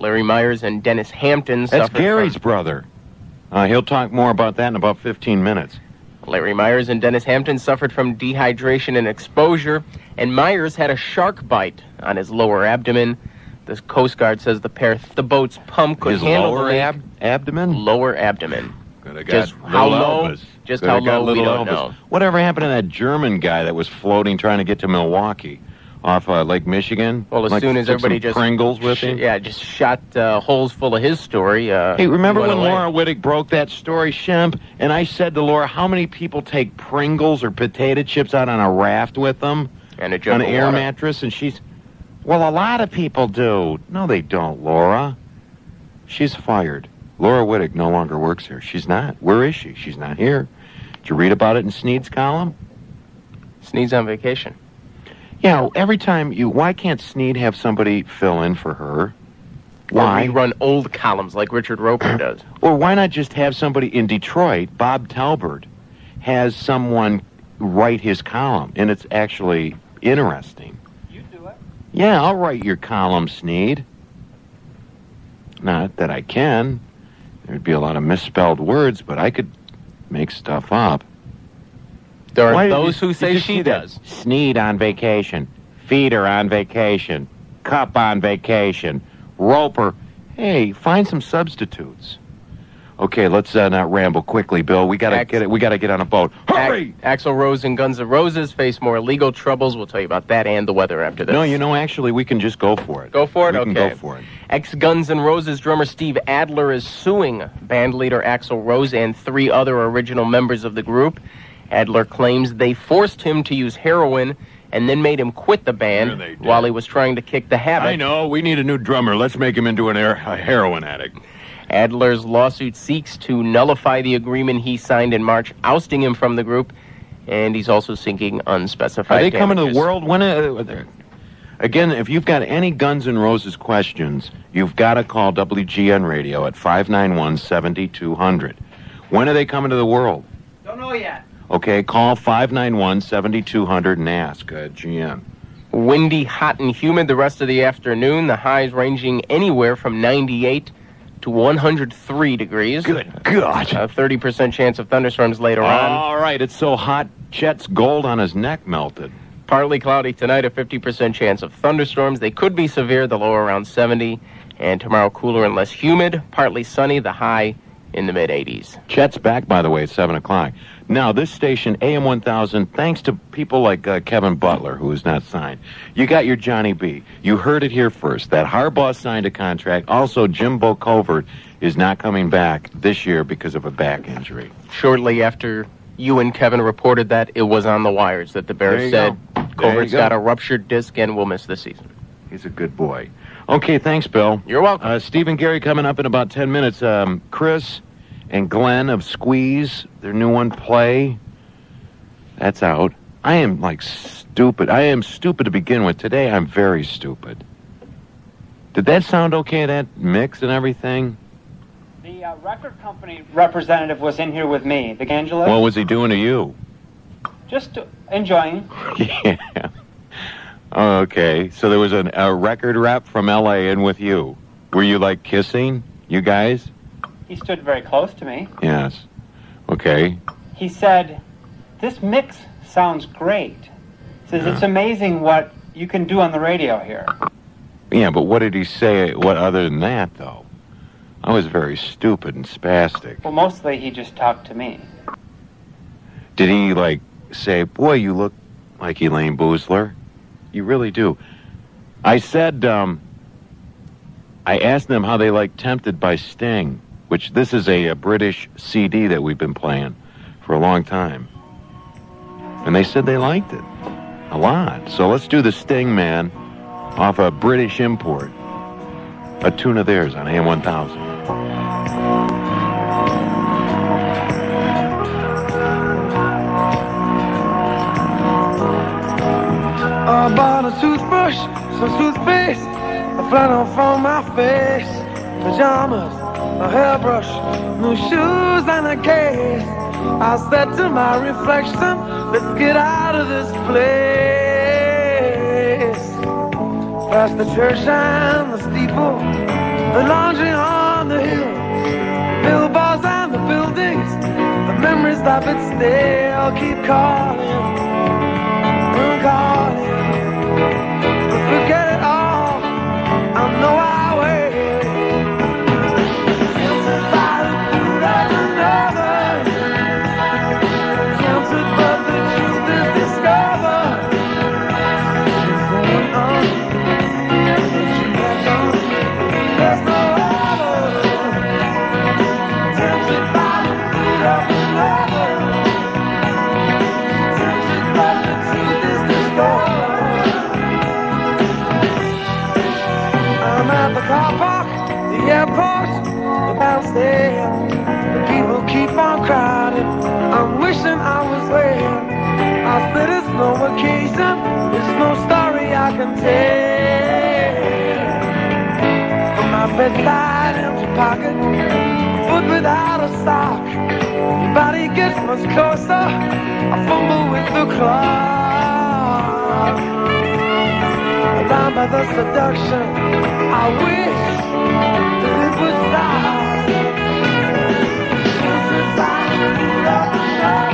[SPEAKER 7] Larry Myers and Dennis Hampton
[SPEAKER 1] That's Gary's
[SPEAKER 7] from-
[SPEAKER 1] brother. Uh, he'll talk more about that in about 15 minutes.
[SPEAKER 7] Larry Myers and Dennis Hampton suffered from dehydration and exposure, and Myers had a shark bite on his lower abdomen. The Coast Guard says the pair, the boat's pump could
[SPEAKER 1] His
[SPEAKER 7] handle
[SPEAKER 1] lower
[SPEAKER 7] the
[SPEAKER 1] ab- abdomen?
[SPEAKER 7] lower abdomen. Just how low?
[SPEAKER 1] Elvis.
[SPEAKER 7] Just how low, we don't
[SPEAKER 1] Elvis.
[SPEAKER 7] know.
[SPEAKER 1] Whatever happened to that German guy that was floating trying to get to Milwaukee off uh, Lake Michigan?
[SPEAKER 7] Well, as
[SPEAKER 1] Like,
[SPEAKER 7] soon as everybody just
[SPEAKER 1] Pringles with
[SPEAKER 7] sh-
[SPEAKER 1] him.
[SPEAKER 7] yeah, just shot uh, holes full of his story. Uh,
[SPEAKER 1] Hey, remember when
[SPEAKER 7] away.
[SPEAKER 1] Laura Whittick broke that story, Shemp? And I said to Laura, how many people take Pringles or potato chips out on a raft with them?
[SPEAKER 7] and a
[SPEAKER 1] on an air
[SPEAKER 7] water.
[SPEAKER 1] mattress? And she's, well, a lot of people do. No, they don't, Laura. She's fired. Laura Whittick no longer works here. She's not. Where is she? She's not here. Did you read about it in Sneed's column?
[SPEAKER 7] Sneed's on vacation.
[SPEAKER 1] Yeah, every time you, why can't Sneed have somebody fill in for her?
[SPEAKER 7] Or
[SPEAKER 1] Why?
[SPEAKER 7] rerun old columns like Richard Roeper does.
[SPEAKER 1] Or why not just have somebody in Detroit, Bob Talbert, has someone write his column, and it's actually interesting.
[SPEAKER 7] You do it.
[SPEAKER 1] Yeah, I'll write your column, Sneed. Not that I can. There'd be a lot of misspelled words, but I could make stuff up.
[SPEAKER 7] There are
[SPEAKER 1] Why
[SPEAKER 7] those
[SPEAKER 1] you-
[SPEAKER 7] who say
[SPEAKER 1] you
[SPEAKER 7] she does.
[SPEAKER 1] Sneed on vacation. Feeder on vacation. Kup on vacation. Roeper. Hey, find some substitutes. Okay, let's uh, not ramble quickly, Bill. We gotta
[SPEAKER 7] Ax-
[SPEAKER 1] get it. We gotta get on a boat. Hurry!
[SPEAKER 7] Ac- Axl Rose and Guns N' Roses face more legal troubles. We'll tell you about that and the weather after this.
[SPEAKER 1] No, you know, actually, we can just go for it.
[SPEAKER 7] Go for it?
[SPEAKER 1] We can
[SPEAKER 7] Okay.
[SPEAKER 1] go for it.
[SPEAKER 7] Ex Guns N' Roses drummer Steve Adler is suing band leader Axl Rose and three other original members of the group. Adler claims they forced him to use heroin and then made him quit the band
[SPEAKER 1] did.
[SPEAKER 7] while he was trying to kick the habit.
[SPEAKER 1] I know. We need a new drummer. Let's make him into an air, a heroin addict.
[SPEAKER 7] Adler's lawsuit seeks to nullify the agreement he signed in March, ousting him from the group, and he's also seeking unspecified
[SPEAKER 1] Are they coming to the world? When? Uh, they're- again, if you've got any Guns N' Roses questions, you've got to call WGN Radio at 591 7200. When are they coming to the world?
[SPEAKER 11] Don't know yet.
[SPEAKER 1] Okay, call 591 7200 and ask uh, GN.
[SPEAKER 7] Windy, hot, and humid the rest of the afternoon. The highs ranging anywhere from 98 to 103 degrees.
[SPEAKER 1] Good God.
[SPEAKER 7] A 30% chance of thunderstorms later on.
[SPEAKER 1] All right, it's so hot, Chet's gold on his neck melted.
[SPEAKER 7] Partly cloudy tonight, a 50% chance of thunderstorms. They could be severe, the low around 70. And tomorrow, cooler and less humid. Partly sunny, the high in the mid 80s.
[SPEAKER 1] Chet's back, by the way, at 7 o'clock. Now, this station, AM 1000, thanks to people like uh, Kevin Butler, who is not signed, you got your Johnny B. You heard it here first. That Harbaugh signed a contract. Also, Jimbo Covert is not coming back this year because of a back injury.
[SPEAKER 7] Shortly after you and Kevin reported that, it was on the wires that the Bears said
[SPEAKER 1] go. There you
[SPEAKER 7] Covert's
[SPEAKER 1] go.
[SPEAKER 7] got a ruptured disc and will miss the season.
[SPEAKER 1] He's a good boy. Okay, thanks, Bill.
[SPEAKER 7] You're welcome.
[SPEAKER 1] Uh, Steve and Garry coming up in about 10 minutes. Um, Chris and Glenn of Squeeze, their new one, Play. That's out. I am like stupid. I am stupid to begin with. Today, I'm very stupid. Did that sound okay, that mix and everything?
[SPEAKER 5] The uh, record company representative was in here with me, the Angela.
[SPEAKER 1] What was he doing to you?
[SPEAKER 5] Just enjoying.
[SPEAKER 1] yeah. Okay. So there was an, a record rep from L.A. in with you. Were you like kissing, you guys?
[SPEAKER 5] He stood very close to me.
[SPEAKER 1] Yes. Okay.
[SPEAKER 5] He said, "This mix sounds great." He says it's amazing what you can do on the radio here.
[SPEAKER 1] Yeah, but what did he say? What other than that, though? I was very stupid and spastic.
[SPEAKER 5] Well, mostly he just talked to me.
[SPEAKER 1] Did he like say, "Boy, you look like Elayne Boosler"? You really do. I said, um, I asked them how they like "Tempted" by Sting, which this is a, a British CD that we've been playing for a long time, and they said they liked it a lot. So let's do the Sting Man off a British import, a tune of theirs on AM 1000.
[SPEAKER 14] I bought a toothbrush, some toothpaste, a flannel for my face, pajamas, a hairbrush, new shoes and a case. I said to my reflection, let's get out of this place. Past the church and the steeple, the laundry on the hill, billboards and the buildings, the memories that but still keep calling calling. Tell. From my bedside empty pocket, foot without a sock. Your body gets much closer. I fumble with the clock. Bound by the seduction, I wish that it would stop. Tempted by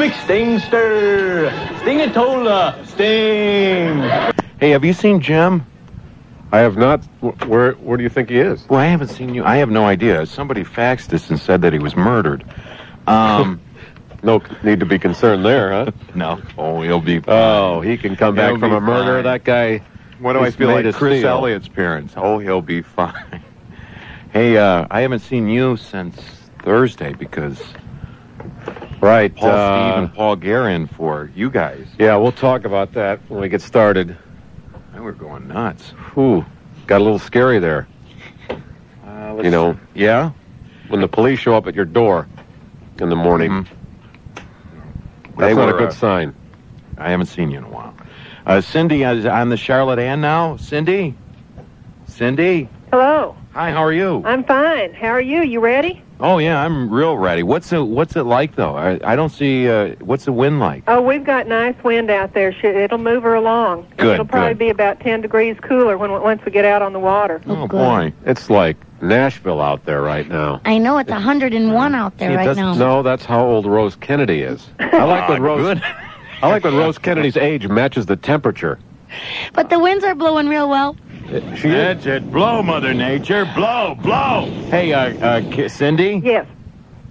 [SPEAKER 15] copies to make Stingster. Stingatola. Sting.
[SPEAKER 1] Hey, have you seen Jim?
[SPEAKER 16] I have not. Where Where do you think he is?
[SPEAKER 1] Well, I haven't seen you. I have no idea. Somebody faxed us and said that he was murdered. Um,
[SPEAKER 16] no need to be concerned there, huh?
[SPEAKER 1] no. Oh, he'll be. Fine.
[SPEAKER 16] Oh, he can come back
[SPEAKER 1] He'll
[SPEAKER 16] from
[SPEAKER 1] be
[SPEAKER 16] a murder.
[SPEAKER 1] fine.
[SPEAKER 16] That guy.
[SPEAKER 1] What do I feel like Chris
[SPEAKER 16] steel.
[SPEAKER 1] Elliott's parents? Oh, he'll be fine. hey, uh, I haven't seen you since Thursday because
[SPEAKER 16] Right.
[SPEAKER 1] Paul
[SPEAKER 16] uh,
[SPEAKER 1] Steve and Paul Guerin for you guys.
[SPEAKER 16] Yeah, we'll talk about that when we get started.
[SPEAKER 1] And we're going nuts.
[SPEAKER 16] Whew, got a little scary there.
[SPEAKER 1] Uh,
[SPEAKER 16] You know,
[SPEAKER 1] yeah.
[SPEAKER 16] when the police show up at your door in the morning,
[SPEAKER 1] They
[SPEAKER 16] that's not a good
[SPEAKER 1] uh,
[SPEAKER 16] sign.
[SPEAKER 1] I haven't seen you in a while. Uh, Cindy is on the Charlotte Ann now. Cindy? Cindy?
[SPEAKER 17] Hello.
[SPEAKER 1] Hi, how are you?
[SPEAKER 17] I'm fine. How are you? You ready?
[SPEAKER 1] Oh yeah, I'm real ready. What's it What's it like though? I, I don't see. Uh, what's the wind like?
[SPEAKER 17] Oh, we've got nice wind out there. It'll move her along.
[SPEAKER 1] Good,
[SPEAKER 17] It'll probably
[SPEAKER 1] good.
[SPEAKER 17] be about 10 degrees cooler when once we get out on the water.
[SPEAKER 1] Oh, boy,
[SPEAKER 16] it's like Nashville out there right now.
[SPEAKER 18] I know it's 101 out there
[SPEAKER 16] See,
[SPEAKER 18] right now.
[SPEAKER 16] No, that's how old Rose Kennedy is. I like when Rose.
[SPEAKER 1] good.
[SPEAKER 16] I like when Rose Kennedy's age matches the temperature.
[SPEAKER 18] But the winds are blowing real well.
[SPEAKER 16] She
[SPEAKER 1] That's it. Blow, Mother Nature. Blow, blow. Hey, uh, uh, Cindy.
[SPEAKER 17] Yes.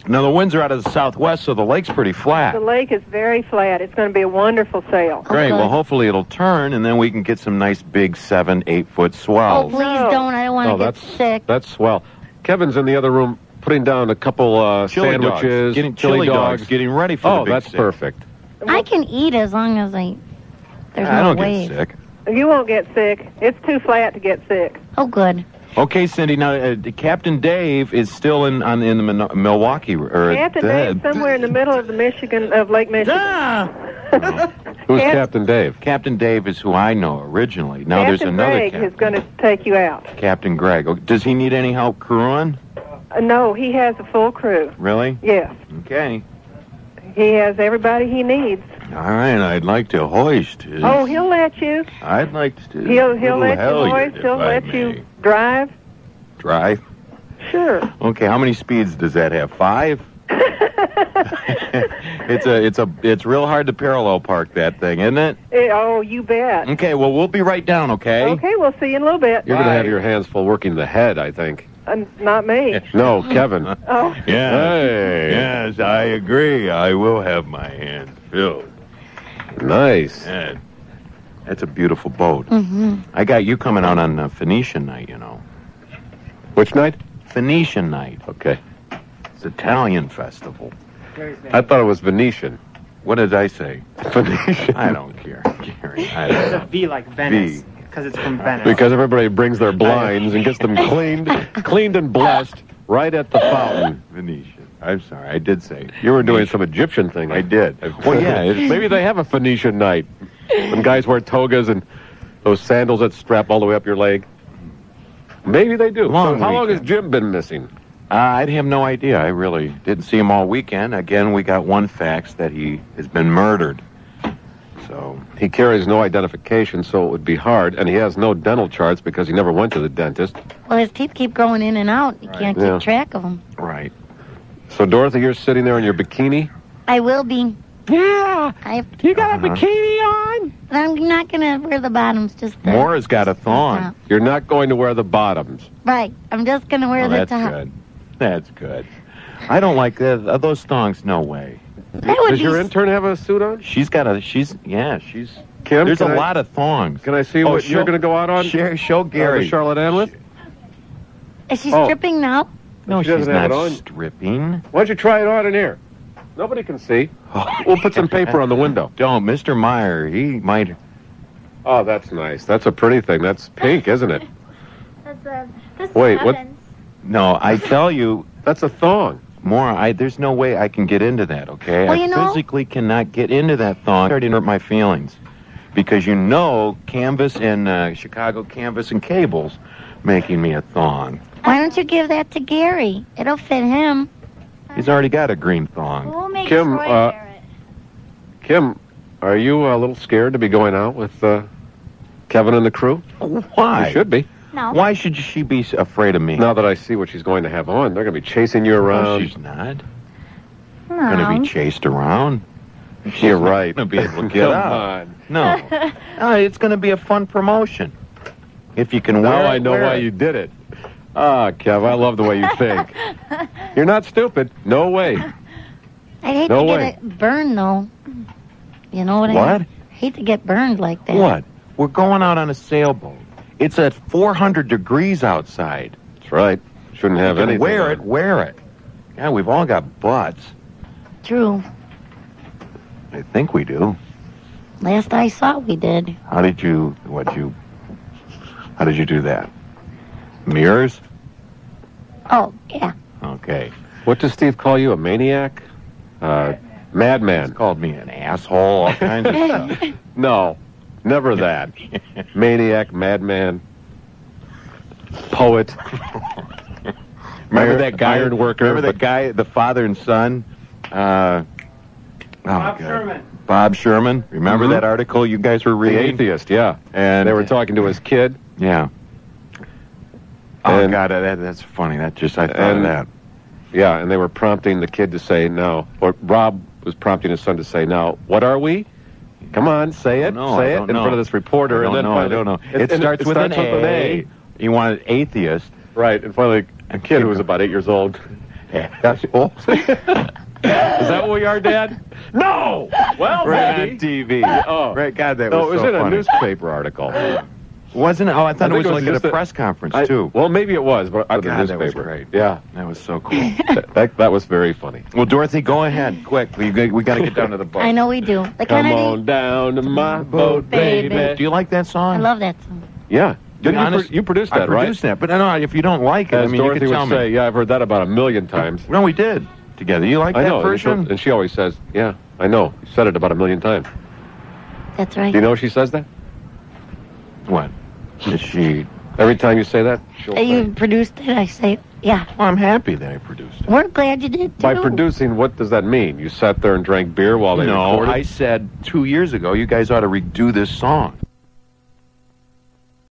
[SPEAKER 1] Now the winds are out of the southwest, so the lake's pretty flat.
[SPEAKER 17] The lake is very flat. It's going to be a wonderful sail.
[SPEAKER 1] Great. Well, hopefully it'll turn, and then we can get some nice big seven, eight foot swells.
[SPEAKER 18] Oh,
[SPEAKER 1] swells.
[SPEAKER 18] please don't. I don't want to
[SPEAKER 16] Oh,
[SPEAKER 18] get
[SPEAKER 16] that's
[SPEAKER 18] sick.
[SPEAKER 16] That's swell. Kevin's in the other room putting down a couple uh,
[SPEAKER 1] Chili dogs.
[SPEAKER 16] sandwiches,
[SPEAKER 1] Getting chili dogs,
[SPEAKER 16] dogs.
[SPEAKER 1] getting ready for
[SPEAKER 16] oh,
[SPEAKER 1] the big
[SPEAKER 16] that's
[SPEAKER 1] sale.
[SPEAKER 16] perfect.
[SPEAKER 18] I can eat as long as I. There's
[SPEAKER 1] I
[SPEAKER 18] no
[SPEAKER 1] don't
[SPEAKER 18] wave.
[SPEAKER 1] get sick.
[SPEAKER 17] You won't get sick. It's too flat to get sick.
[SPEAKER 18] Oh, good.
[SPEAKER 1] Okay, Cindy. Now uh, Captain Dave is still in on in the Min- Milwaukee or
[SPEAKER 17] Captain
[SPEAKER 1] uh,
[SPEAKER 17] Dave, somewhere in the middle of the Michigan of Lake Michigan.
[SPEAKER 16] Who's
[SPEAKER 17] Cap-
[SPEAKER 16] Captain Dave?
[SPEAKER 1] Captain Dave is who I know originally. Now there's
[SPEAKER 17] Captain
[SPEAKER 1] another
[SPEAKER 17] Greg
[SPEAKER 1] Captain.
[SPEAKER 17] is going to take you out.
[SPEAKER 1] Captain Greg. Oh, Does he need any help crewing?
[SPEAKER 17] Uh, no, he has a full crew.
[SPEAKER 1] Really?
[SPEAKER 17] Yes,
[SPEAKER 1] Okay.
[SPEAKER 17] He has everybody he needs.
[SPEAKER 1] All right. I'd like to hoist. His,
[SPEAKER 17] Oh, he'll let you.
[SPEAKER 1] I'd like to.
[SPEAKER 17] He'll he'll let you hoist. He'll let
[SPEAKER 1] may.
[SPEAKER 17] you drive.
[SPEAKER 1] drive.
[SPEAKER 17] Sure.
[SPEAKER 1] Okay. How many speeds does that have? Five. it's a it's a it's real hard to parallel park that thing, isn't it?
[SPEAKER 17] Eh, oh, you bet.
[SPEAKER 1] Okay. Well, we'll be right down. Okay.
[SPEAKER 17] Okay, we'll see you in a little bit.
[SPEAKER 16] You're going to have your hands full working the head, I think.
[SPEAKER 17] Uh, not me.
[SPEAKER 16] No, Kevin.
[SPEAKER 17] Oh,
[SPEAKER 1] Yes.
[SPEAKER 16] Hey.
[SPEAKER 1] Yes, I agree. I will have my hands filled.
[SPEAKER 16] Nice.
[SPEAKER 1] Yeah. That's a beautiful boat.
[SPEAKER 18] Mm-hmm.
[SPEAKER 1] I got you coming out on uh, Phoenician night, you know.
[SPEAKER 16] Which night?
[SPEAKER 1] Phoenician night.
[SPEAKER 16] Okay.
[SPEAKER 1] It's Italian festival.
[SPEAKER 16] I thought it was Venetian.
[SPEAKER 1] What did I say?
[SPEAKER 16] Venetian.
[SPEAKER 1] I don't care, Garry. I
[SPEAKER 19] It's
[SPEAKER 1] don't
[SPEAKER 19] a
[SPEAKER 1] know.
[SPEAKER 19] V like Venice,
[SPEAKER 1] V.
[SPEAKER 19] because it's from Venice.
[SPEAKER 16] Because everybody brings their blinds and gets them cleaned, cleaned and blessed right at the fountain.
[SPEAKER 1] Venetian. I'm sorry, I did say.
[SPEAKER 16] You were doing some Egyptian thing.
[SPEAKER 1] I did. Well, yeah.
[SPEAKER 16] Maybe they have a Phoenician night when guys wear togas and those sandals that strap all the way up your leg. Maybe they do.
[SPEAKER 1] Long
[SPEAKER 16] so how long has. Jim been missing?
[SPEAKER 1] uh, I'd have no idea. I really didn't see him all weekend. Again, we got one fax that he has been murdered. So
[SPEAKER 16] He carries no identification, so it would be hard, and he has no dental charts because he never went to the dentist.
[SPEAKER 18] Well, his teeth keep growing in and out. You can't keep
[SPEAKER 16] Yeah.
[SPEAKER 18] track of them.
[SPEAKER 1] right.
[SPEAKER 16] So Dorothy, you're sitting there in your bikini.
[SPEAKER 18] I will be. Yeah. I've,
[SPEAKER 16] You got
[SPEAKER 1] Uh-huh.
[SPEAKER 18] bikini on? I'm not gonna wear the bottoms. Just the,
[SPEAKER 1] Mora's got a thong.
[SPEAKER 16] You're not going to wear the bottoms.
[SPEAKER 18] right. I'm just gonna wear
[SPEAKER 1] Oh,
[SPEAKER 18] the
[SPEAKER 1] that's
[SPEAKER 18] top.
[SPEAKER 1] good. That's good. I don't like that. uh, Those thongs. No way.
[SPEAKER 18] That would
[SPEAKER 16] Does
[SPEAKER 18] be
[SPEAKER 16] your intern have a suit on?
[SPEAKER 1] She's got a. She's yeah. She's.
[SPEAKER 16] Kim,
[SPEAKER 1] There's a lot of thongs.
[SPEAKER 16] Can I see
[SPEAKER 1] Oh,
[SPEAKER 16] what you're going to go out on?
[SPEAKER 1] Share, show
[SPEAKER 16] Uh,
[SPEAKER 1] Garry.
[SPEAKER 16] the Charlotte Ann with?
[SPEAKER 18] Is she
[SPEAKER 16] Oh.
[SPEAKER 18] stripping now?
[SPEAKER 1] no,
[SPEAKER 16] She doesn't
[SPEAKER 1] she's
[SPEAKER 16] have
[SPEAKER 1] not
[SPEAKER 16] on.
[SPEAKER 1] stripping.
[SPEAKER 16] Why don't you try it on in here? Nobody can see. We'll put some paper on the window.
[SPEAKER 1] Don't, Mr. Meier. He might.
[SPEAKER 16] Oh, that's nice. That's a pretty thing. That's pink, isn't it?
[SPEAKER 3] That's a, this
[SPEAKER 16] Wait,
[SPEAKER 3] is
[SPEAKER 16] what-
[SPEAKER 1] No, I tell you,
[SPEAKER 16] That's a thong.
[SPEAKER 1] More. I there's no way I can get into that. Okay,
[SPEAKER 18] Well,
[SPEAKER 1] I
[SPEAKER 18] you know-
[SPEAKER 1] physically cannot get into that thong. It already hurt my feelings because you know, canvas and uh, Chicago canvas and cables making me a thong.
[SPEAKER 18] Why don't you give that to Garry? It'll fit him.
[SPEAKER 1] He's already got a green thong.
[SPEAKER 3] We'll make
[SPEAKER 16] Kim,
[SPEAKER 3] Troy
[SPEAKER 16] uh,
[SPEAKER 3] wear it.
[SPEAKER 16] Kim, are you a little scared to be going out with uh, Kevin and the crew?
[SPEAKER 1] Why?
[SPEAKER 16] You should be.
[SPEAKER 18] No.
[SPEAKER 1] Why should she be afraid of me?
[SPEAKER 16] Now that I see what she's going to have on, they're going to be chasing you
[SPEAKER 1] No,
[SPEAKER 16] around.
[SPEAKER 1] she's not.
[SPEAKER 18] No.
[SPEAKER 1] Going to be chased around.
[SPEAKER 16] You're right.
[SPEAKER 1] Going to be able to get
[SPEAKER 16] Come
[SPEAKER 1] out.
[SPEAKER 16] on.
[SPEAKER 1] No. Uh, it's going to be a fun promotion. If you can wear
[SPEAKER 16] Now
[SPEAKER 1] it,
[SPEAKER 16] I know why
[SPEAKER 1] it.
[SPEAKER 16] you did it. Ah, Kev, I love the way you think. You're not stupid. No way.
[SPEAKER 18] I'd hate
[SPEAKER 16] No
[SPEAKER 18] to
[SPEAKER 16] way.
[SPEAKER 18] get it burned, though. You know what I mean? What? Hate to get burned like that.
[SPEAKER 1] What? We're going out on a sailboat. It's at 400 degrees outside.
[SPEAKER 16] That's right. Shouldn't have
[SPEAKER 1] You
[SPEAKER 16] anything.
[SPEAKER 1] Wear
[SPEAKER 16] on.
[SPEAKER 1] it, wear it. Yeah, we've all got butts.
[SPEAKER 18] True.
[SPEAKER 1] I think we do.
[SPEAKER 18] Last I saw, we did.
[SPEAKER 1] How did you, what you, how did you do that? Mirrors?
[SPEAKER 18] Oh, yeah.
[SPEAKER 1] Okay.
[SPEAKER 16] What does Steve call you? A maniac? Uh, madman.
[SPEAKER 1] Called me an asshole, all kinds of stuff.
[SPEAKER 16] No, never that. Maniac, madman, poet.
[SPEAKER 1] Remember
[SPEAKER 16] Iron-
[SPEAKER 1] that guy?
[SPEAKER 16] iron worker,
[SPEAKER 1] Remember that guy, the father and son? Uh, oh,
[SPEAKER 5] Bob
[SPEAKER 1] God.
[SPEAKER 5] Sherman.
[SPEAKER 1] Bob Sherman. Remember
[SPEAKER 16] Mhm.
[SPEAKER 1] that article you guys were
[SPEAKER 16] The
[SPEAKER 1] reading?
[SPEAKER 16] atheist, yeah.
[SPEAKER 1] And
[SPEAKER 16] They were talking to his kid.
[SPEAKER 1] Yeah. Oh
[SPEAKER 16] And-
[SPEAKER 1] God, that, that's funny. That just I thought of that.
[SPEAKER 16] Yeah, and they were prompting the kid to say no. Or Rob was prompting his son to say no. What are we? Come on, say it.
[SPEAKER 1] know,
[SPEAKER 16] say it in
[SPEAKER 1] know.
[SPEAKER 16] front of this reporter.
[SPEAKER 1] I don't
[SPEAKER 16] and then
[SPEAKER 1] know. I don't know.
[SPEAKER 16] It,
[SPEAKER 1] It,
[SPEAKER 16] and
[SPEAKER 1] starts, with, an A. You want an atheist.
[SPEAKER 16] Right, and finally a kid who was about eight years old.
[SPEAKER 1] Asshole.
[SPEAKER 16] Is that what we are, Dad? No! Well,
[SPEAKER 1] right
[SPEAKER 16] maybe.
[SPEAKER 1] on TV.
[SPEAKER 16] Oh.
[SPEAKER 1] Right, God, that
[SPEAKER 16] No,
[SPEAKER 1] was
[SPEAKER 16] it was
[SPEAKER 1] so
[SPEAKER 16] in a newspaper article.
[SPEAKER 1] Wasn't it? Oh, I thought
[SPEAKER 16] I
[SPEAKER 1] it
[SPEAKER 16] think
[SPEAKER 1] was like at
[SPEAKER 16] just
[SPEAKER 1] a press conference
[SPEAKER 16] I-
[SPEAKER 1] too.
[SPEAKER 16] Well, maybe it was, but out of the
[SPEAKER 1] God, that was
[SPEAKER 16] newspaper.
[SPEAKER 1] great.
[SPEAKER 16] Yeah,
[SPEAKER 1] That was so cool.
[SPEAKER 16] that, that, that was very funny.
[SPEAKER 1] well, Dorothy, go ahead, quick. We we got to get down to the boat.
[SPEAKER 18] I know we do. The
[SPEAKER 16] Come
[SPEAKER 18] kind
[SPEAKER 16] on down to my boat,
[SPEAKER 18] baby.
[SPEAKER 16] baby.
[SPEAKER 1] Do you like that song?
[SPEAKER 18] I love that song.
[SPEAKER 16] Yeah. Didn't you,
[SPEAKER 1] honest-
[SPEAKER 16] pro- you produced
[SPEAKER 1] I
[SPEAKER 16] that, right?
[SPEAKER 1] produced that, but I know if you don't like it,
[SPEAKER 16] As
[SPEAKER 1] I mean,
[SPEAKER 16] Dorothy
[SPEAKER 1] you can tell
[SPEAKER 16] would say,
[SPEAKER 1] me.
[SPEAKER 16] yeah, I've heard that about a million times.
[SPEAKER 1] No, we did together. You like
[SPEAKER 16] I
[SPEAKER 1] that
[SPEAKER 16] know, and she,
[SPEAKER 1] version?
[SPEAKER 16] and she always says, yeah, I know. You said it about a million times.
[SPEAKER 18] That's right.
[SPEAKER 16] Do you know she says that?
[SPEAKER 1] What? Is she?
[SPEAKER 16] Every time you say that, she'll
[SPEAKER 18] Uh,
[SPEAKER 16] say,
[SPEAKER 18] You produced it, I say, yeah.
[SPEAKER 1] Well, I'm happy that I produced it.
[SPEAKER 18] We're glad you did, too.
[SPEAKER 16] By producing, what does that mean? You sat there and drank beer while they
[SPEAKER 1] no,
[SPEAKER 16] recorded?
[SPEAKER 1] I said two years ago, you guys ought to redo this song.